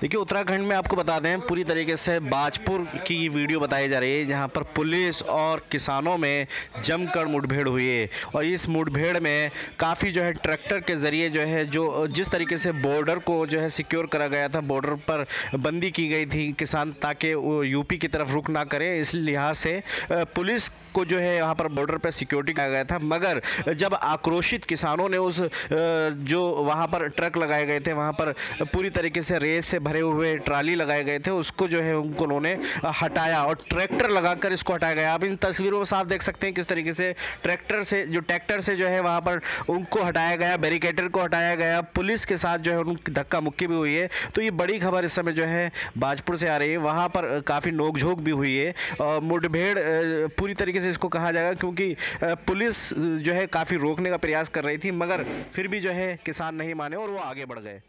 देखिए, उत्तराखंड में आपको बता दें, पूरी तरीके से बाजपुर की वीडियो बताई जा रही है, जहाँ पर पुलिस और किसानों में जमकर मुठभेड़ हुई है। और इस मुठभेड़ में काफ़ी जो है ट्रैक्टर के ज़रिए जो है, जो जिस तरीके से बॉर्डर को जो है सिक्योर करा गया था, बॉर्डर पर बंदी की गई थी किसान, ताकि वो यूपी की तरफ़ रुख ना करें। इस लिहाज से पुलिस को जो है यहाँ पर बॉर्डर पर सिक्योरिटी किया गया था। मगर जब आक्रोशित किसानों ने उस जो वहाँ पर ट्रक लगाए गए थे, वहाँ पर पूरी तरीके से रेत से भरे हुए ट्राली लगाए गए थे, उसको जो है उनको उन्होंने हटाया और ट्रैक्टर लगाकर इसको हटाया गया। आप इन तस्वीरों में साफ़ देख सकते हैं किस तरीके से ट्रैक्टर से, जो ट्रैक्टर से जो है वहाँ पर उनको हटाया गया बैरिकेटर को हटाया गया। पुलिस के साथ जो है उनकी धक्का मुक्की भी हुई है। तो ये बड़ी खबर इस समय जो है बाजपुर से आ रही है। वहाँ पर काफ़ी नोकझोंक भी हुई है। और मुठभेड़ पूरी तरीके से इसको कहा जाएगा क्योंकि पुलिस जो है काफ़ी रोकने का प्रयास कर रही थी, मगर फिर भी जो है किसान नहीं माने और वो आगे बढ़ गए।